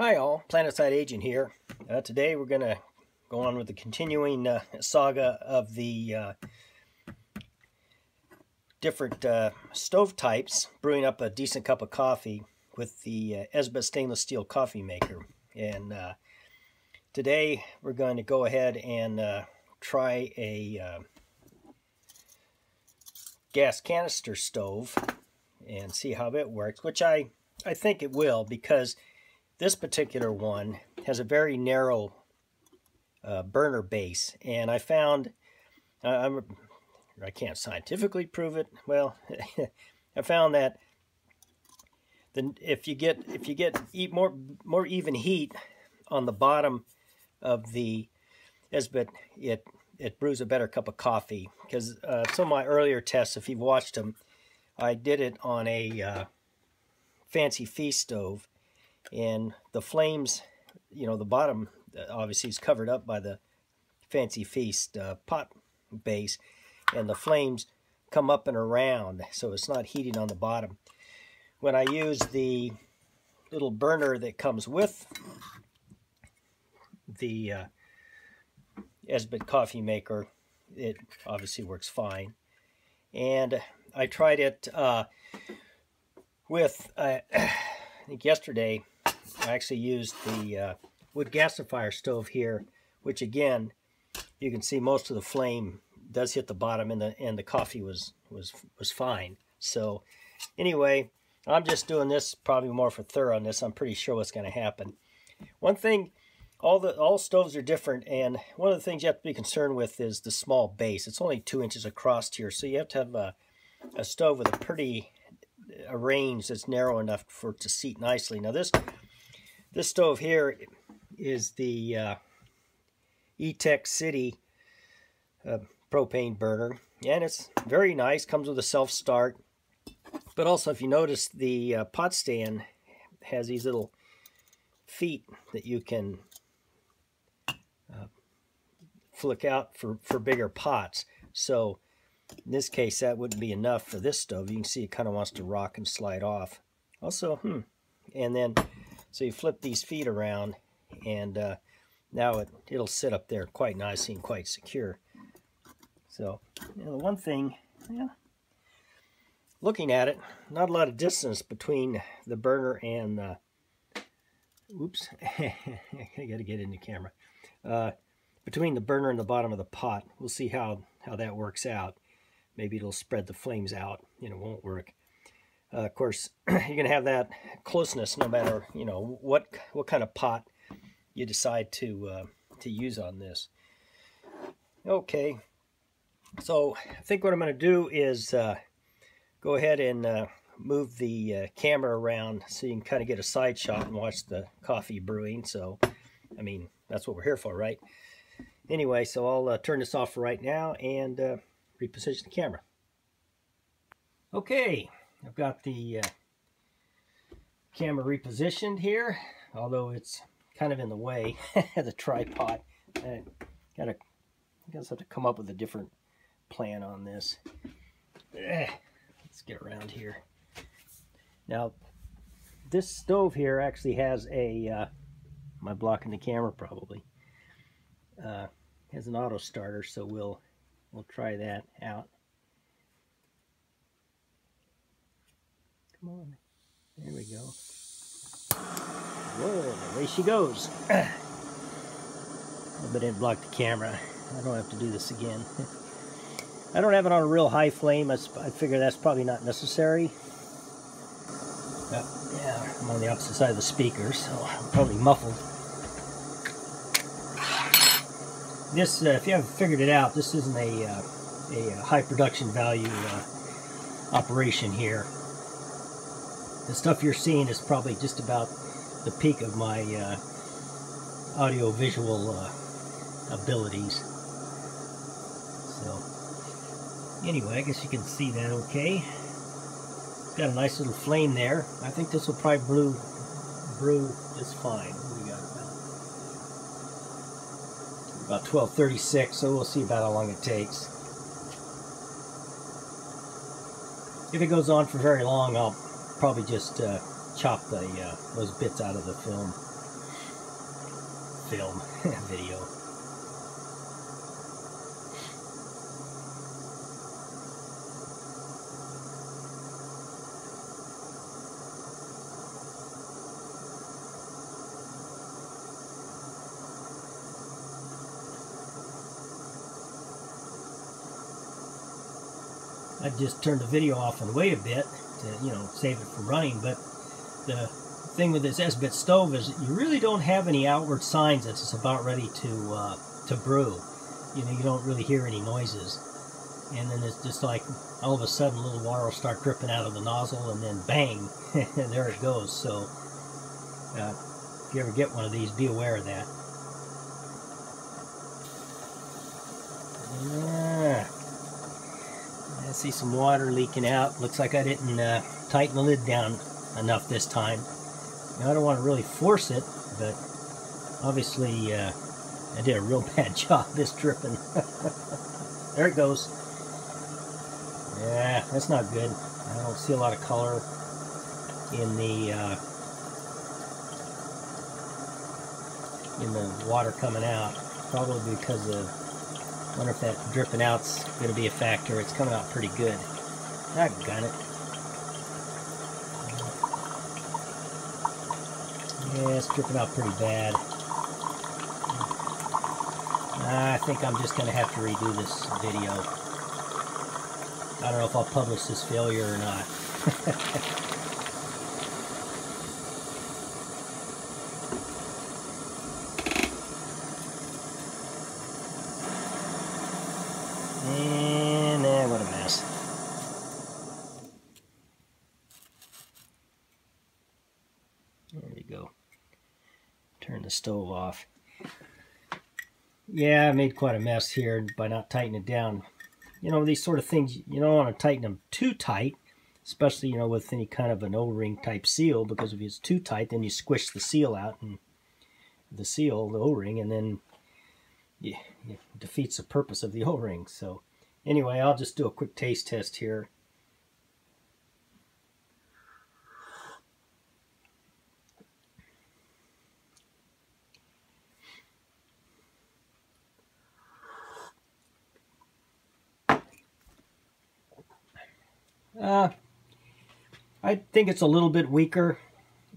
Hi all, Planetside Agent here. Uh, today we're going to go on with the continuing uh, saga of the uh, different uh, stove types, brewing up a decent cup of coffee with the uh, Esbit stainless steel coffee maker. And uh, today we're going to go ahead and try a gas canister stove and see how it works, which I, I think it will because this particular one has a very narrow uh, burner base, and I found uh, I'm, I can't scientifically prove it. Well, I found that the, if you get if you get eat more more even heat on the bottom of the Esbit, it it brews a better cup of coffee. Because uh, some of my earlier tests, if you've watched them, I did it on a uh, fancy feast stove, and the flames, you know, the bottom uh, obviously is covered up by the fancy feast uh, pot base, and the flames come up and around, so it's not heating on the bottom. When I use the little burner that comes with the uh, Esbit coffee maker, it obviously works fine. And I tried it uh, with, uh, I think yesterday, I actually used the uh, wood gasifier stove here, which again, you can see most of the flame does hit the bottom and the and the coffee was was was fine. So anyway, I'm just doing this probably more for thoroughness. I'm pretty sure what's going to happen. One thing, all the all stoves are different, and one of the things you have to be concerned with is the small base. It's only two inches across here, so you have to have a, a stove with a pretty a range that's narrow enough for it to seat nicely. Now this this stove here is the uh, Etekcity uh, propane burner. And it's very nice, comes with a self-start. But also, if you notice, the uh, pot stand has these little feet that you can uh, flick out for, for bigger pots. So in this case, that wouldn't be enough for this stove. You can see it kind of wants to rock and slide off. Also, hmm, and then so you flip these feet around and uh, now it, it'll sit up there quite nicely and quite secure. So, you know, the one thing, yeah, looking at it, not a lot of distance between the burner and, uh, oops, I got to get in the camera, uh, between the burner and the bottom of the pot. We'll see how, how that works out. Maybe it'll spread the flames out and it won't work. Uh, of course, you're going to have that closeness no matter, you know, what what kind of pot you decide to uh, to use on this. Okay, so I think what I'm going to do is uh, go ahead and uh, move the uh, camera around so you can kind of get a side shot and watch the coffee brewing. So, I mean, that's what we're here for, right? Anyway, so I'll uh, turn this off for right now and reposition the camera. Okay, I've got the uh, camera repositioned here, although it's kind of in the way, of the tripod. I gotta, I guess I have to come up with a different plan on this. Eh, let's get around here. Now, this stove here actually has a, uh, am I blocking the camera probably? Uh, has an auto starter, so we'll, we'll try that out. Come on. There we go. Whoa, away she goes. I didn't block the camera. I don't have to do this again. I don't have it on a real high flame. I figure that's probably not necessary. But, yeah, I'm on the opposite side of the speaker, so I'm probably muffled. This, uh, if you haven't figured it out, this isn't a, uh, a uh, high production value uh, operation here the stuff you're seeing is probably just about the peak of my uh, audio-visual uh, abilities. So, anyway, I guess you can see that okay. Got a nice little flame there. I think this will probably brew, brew just fine. we got about? About 1236, so we'll see about how long it takes. If it goes on for very long, I'll probably just uh, chop the uh, those bits out of the film. film video. I just turned the video off and wait a bit to, you know, save it for running. But the thing with this Esbit stove is you really don't have any outward signs that it's about ready to uh, to brew. You know, you don't really hear any noises. And then it's just like all of a sudden a little water will start dripping out of the nozzle and then bang, and there it goes. So uh, if you ever get one of these, be aware of that. Yeah. I see some water leaking out. Looks like I didn't uh, tighten the lid down enough this time. Now, I don't want to really force it, but obviously uh, I did a real bad job this dripping. there it goes. Yeah, that's not good. I don't see a lot of color in the uh, in the water coming out. Probably because of wonder if that dripping out's going to be a factor. It's coming out pretty good. I got it. Yeah, it's dripping out pretty bad. I think I'm just going to have to redo this video. I don't know if I'll publish this failure or not. And eh, what a mess. There we go. Turn the stove off. Yeah, I made quite a mess here by not tightening it down. You know, these sort of things, you don't want to tighten them too tight, especially, you know, with any kind of an O-ring type seal, because if it's too tight, then you squish the seal out, and the seal, the O-ring, and then it defeats the purpose of the O-ring. So anyway, I'll just do a quick taste test here. Uh, I think it's a little bit weaker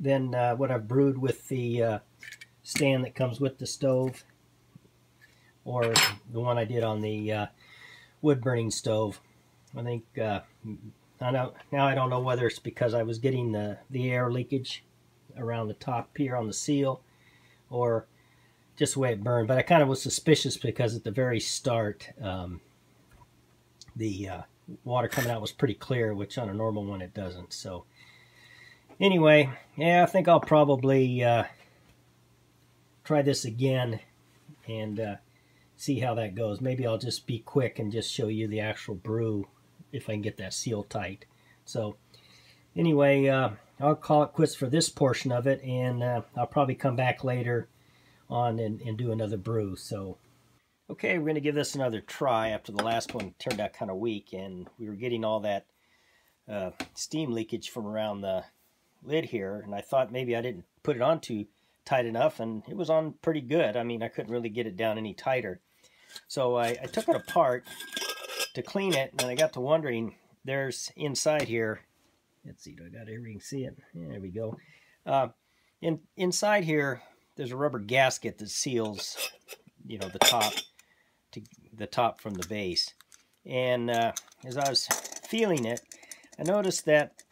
than uh, what I've brewed with the uh, stand that comes with the stove or the one I did on the uh, wood burning stove. I think uh, I know now I don't know whether it's because I was getting the the air leakage around the top here on the seal or just the way it burned but I kind of was suspicious because at the very start um, the uh, water coming out was pretty clear which on a normal one it doesn't so anyway yeah I think I'll probably uh, try this again and uh, see how that goes. Maybe I'll just be quick and just show you the actual brew if I can get that seal tight. So anyway, uh, I'll call it quits for this portion of it, and uh, I'll probably come back later on and, and do another brew. So, okay, we're going to give this another try after the last one turned out kind of weak, and we were getting all that uh, steam leakage from around the lid here, and I thought maybe I didn't put it on too tight enough, and it was on pretty good. I mean, I couldn't really get it down any tighter. So I, I took it apart to clean it, and I got to wondering, there's inside here, let's see, do I got it here? You can see it. Yeah, there we go. Uh, in Inside here, there's a rubber gasket that seals, you know, the top to the top from the base. And uh, as I was feeling it, I noticed that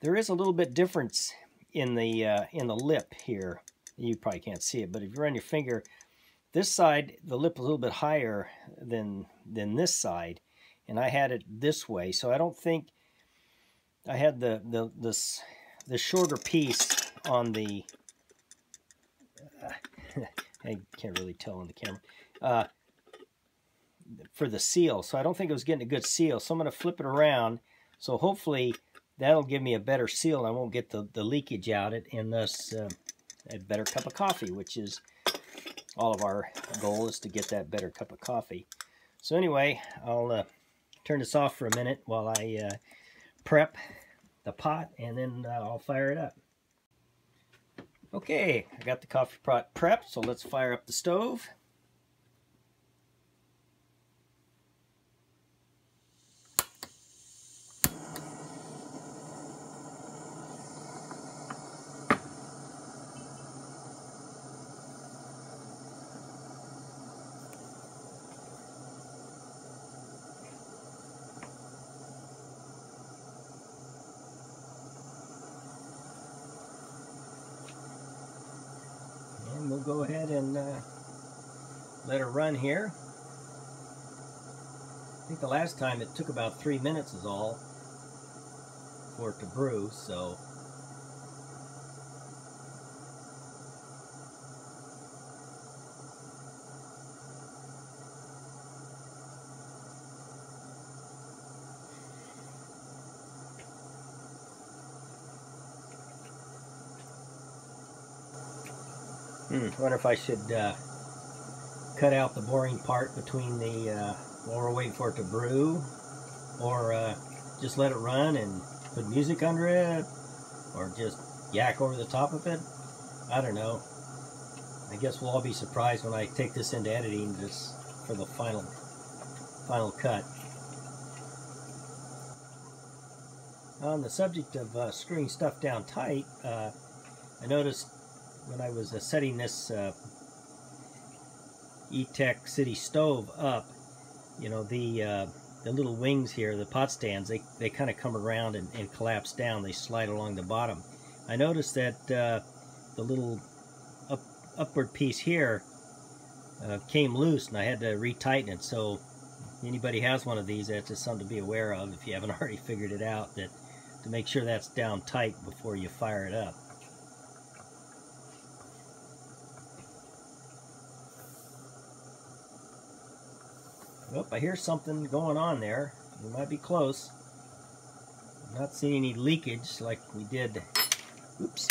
there is a little bit difference in the uh, in the lip here. You probably can't see it, but if you run your finger this side, the lip a little bit higher than, than this side, and I had it this way, so I don't think I had the, the, this, the shorter piece on the, uh, I can't really tell on the camera, uh, for the seal, so I don't think it was getting a good seal, so I'm going to flip it around, so hopefully that'll give me a better seal, I won't get the, the leakage out it, and thus uh, a better cup of coffee, which is all of our goal is to get that better cup of coffee. So anyway, I'll uh, turn this off for a minute while I uh, prep the pot and then uh, I'll fire it up. Okay, I got the coffee pot prepped, so let's fire up the stove. we'll go ahead and uh, let her run here. I think the last time it took about three minutes is all for it to brew, so Hmm, wonder if I should uh, cut out the boring part between the, uh, while we're waiting for it to brew, or uh, just let it run and put music under it, or just yak over the top of it. I don't know. I guess we'll all be surprised when I take this into editing just for the final, final cut. On the subject of uh, screwing stuff down tight, uh, I noticed when I was uh, setting this uh, Etekcity stove up, you know, the uh, the little wings here, the pot stands, they, they kind of come around and, and, collapse down. They slide along the bottom. I noticed that uh, the little up, upward piece here uh, came loose and I had to retighten it. So anybody has one of these, that's just something to be aware of if you haven't already figured it out, that to make sure that's down tight before you fire it up. Oh, I hear something going on there. We might be close. Not seeing any leakage like we did, oops,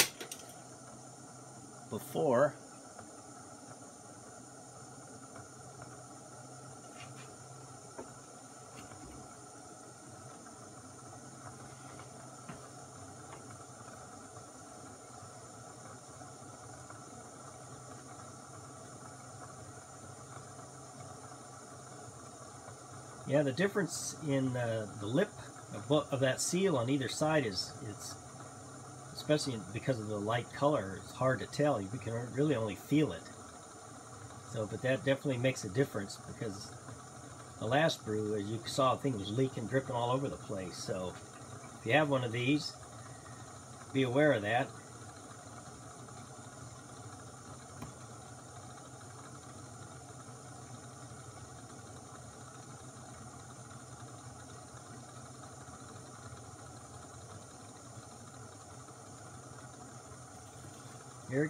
before. Yeah, the difference in uh, the lip of, of, that seal on either side is it's especially because of the light color. It's hard to tell. You can really only feel it. So, but that definitely makes a difference because the last brew, as you saw, the thing was leaking, dripping all over the place. So, if you have one of these, be aware of that.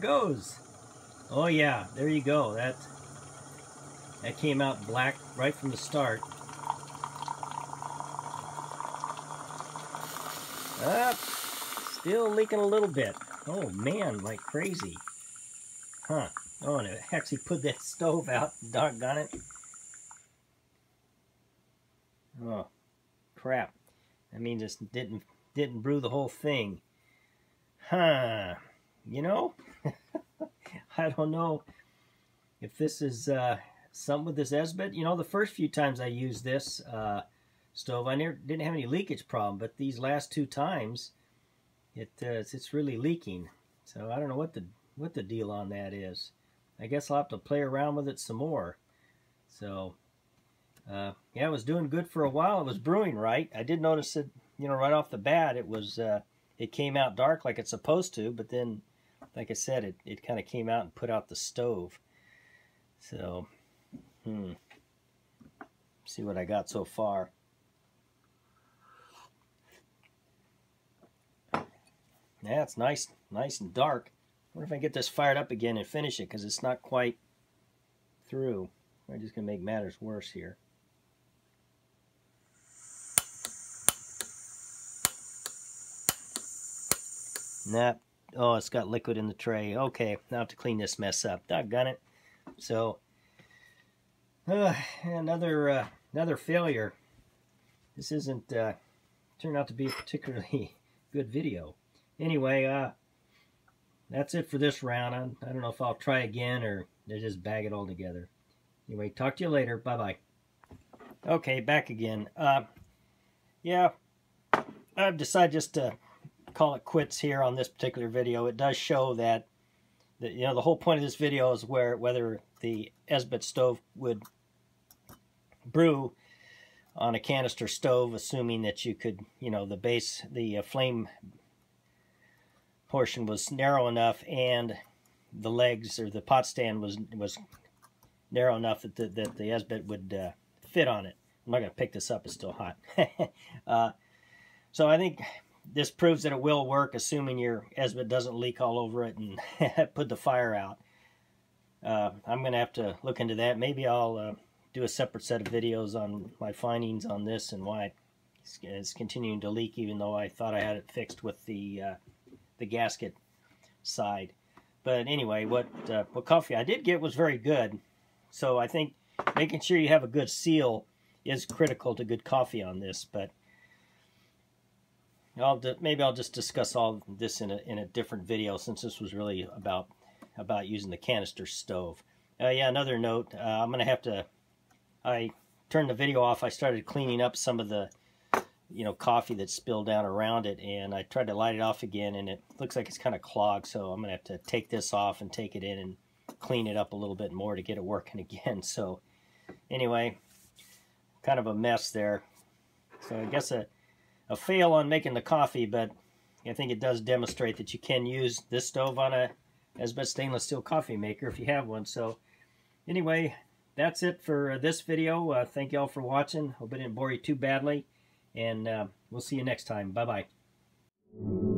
Goes. Oh yeah, there you go. That that came out black right from the start. Up, still leaking a little bit. Oh man, like crazy. Huh. Oh, and it actually put that stove out. Doggone it. Oh, crap. That means it didn't didn't brew the whole thing. Huh you know, I don't know if this is uh, something with this Esbit. You know, the first few times I used this uh, stove, I never didn't have any leakage problem, but these last two times, it uh, it's, it's really leaking. So I don't know what the what the deal on that is. I guess I'll have to play around with it some more. So, uh, yeah, it was doing good for a while. It was brewing right. I did notice it, you know, right off the bat, it was, uh, it came out dark like it's supposed to, but then like I said, it, it kind of came out and put out the stove. So, hmm. See what I got so far. Yeah, it's nice, nice and dark. I wonder if I get this fired up again and finish it because it's not quite through. I'm just going to make matters worse here. Nah, Oh, it's got liquid in the tray. Okay, now have to clean this mess up. Doggone it. So, uh, another uh, another failure. This isn't uh, turned out to be a particularly good video. Anyway, uh, that's it for this round. I, I don't know if I'll try again or just bag it all together. Anyway, talk to you later. Bye-bye. Okay, back again. Uh, yeah, I've decided just to call it quits here on this particular video. It does show that, that you know, the whole point of this video is where whether the Esbit stove would brew on a canister stove, assuming that you could, you know, the base, the uh, flame portion was narrow enough and the legs or the pot stand was was narrow enough that the, that the Esbit would uh, fit on it. I'm not going to pick this up, it's still hot. uh, so I think this proves that it will work, assuming your Esbit doesn't leak all over it and put the fire out. Uh, I'm going to have to look into that. Maybe I'll uh, do a separate set of videos on my findings on this and why it's continuing to leak, even though I thought I had it fixed with the uh, the gasket side. But anyway, what uh, what coffee I did get was very good. So I think making sure you have a good seal is critical to good coffee on this. But I'll maybe I'll just discuss all this in a in a different video since this was really about about using the canister stove. Uh, yeah, another note. Uh, I'm gonna have to. I turned the video off. I started cleaning up some of the you know, coffee that spilled down around it, and I tried to light it off again, and it looks like it's kind of clogged, so I'm going to have to take this off and take it in and clean it up a little bit more to get it working again. So anyway, kind of a mess there. So I guess a, a fail on making the coffee, but I think it does demonstrate that you can use this stove on a Esbit stainless steel coffee maker if you have one. So anyway, that's it for this video. Uh, thank you all for watching. Hope I didn't bore you too badly. And uh, we'll see you next time. Bye-bye.